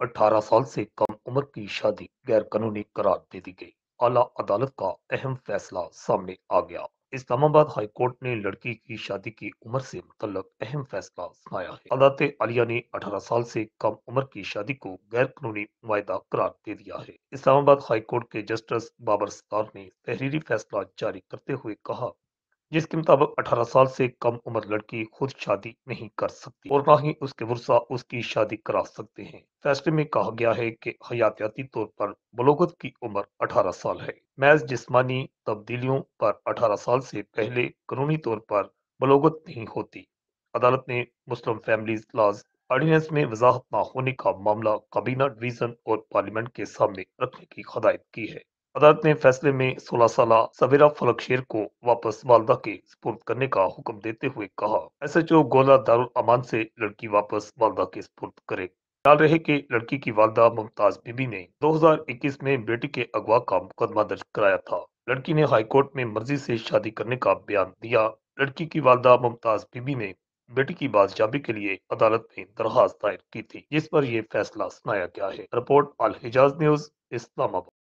18 साल से कम उम्र की शादी गैर कानूनी करार दे दी गई। आला अदालत का अहम फैसला सामने आ गया। इस्लामाबाद हाई कोर्ट ने लड़की की शादी की उम्र से मुतल्लक अहम फैसला सुनाया है। अदालत आलिया ने 18 साल से कम उम्र की शादी को गैर कानूनी मुआदा करार दे दिया है। इस्लामाबाद हाई कोर्ट के जस्टिस बाबर सत्तार ने तहरीरी फैसला जारी करते हुए कहा जिसके मुताबिक 18 साल से कम उम्र लड़की खुद शादी नहीं कर सकती और ना ही उसके वर्षा उसकी शादी करा सकते हैं। फैसले में कहा गया है कि हयातियाती तौर पर बलोगत की उम्र 18 साल है। महज जिस्मानी तब्दीलियों पर 18 साल से पहले कानूनी तौर पर बलोगत नहीं होती। अदालत ने मुस्लिम फैमिलीज़ लॉज ऑर्डिनेंस में वजाहत न होने का मामला काबीना डिवीज़न और पार्लियामेंट के सामने रखने की हदायत की है। अदालत ने फैसले में 16 साल सवेरा फलक शेर को वापस वालदा के स्पुर्द करने का हुक्म देते हुए कहा। एस एच ओ गोला दारुल अमान से लड़की वापस वालदा के स्पुर्द करे। ख्याल रहे कि लड़की की वालदा मुमताज़ बीबी ने 2021 में बेटी के अगवा का मुकदमा दर्ज कराया था। लड़की ने हाईकोर्ट में मर्ज़ी से शादी करने का बयान दिया। लड़की की वालदा मुमताज़ बीबी ने बेटी की बादशाबी के लिए अदालत में दरखास्त दायर की थी, जिस पर यह फैसला सुनाया गया है। Report Al Hijaz news, Islamabad.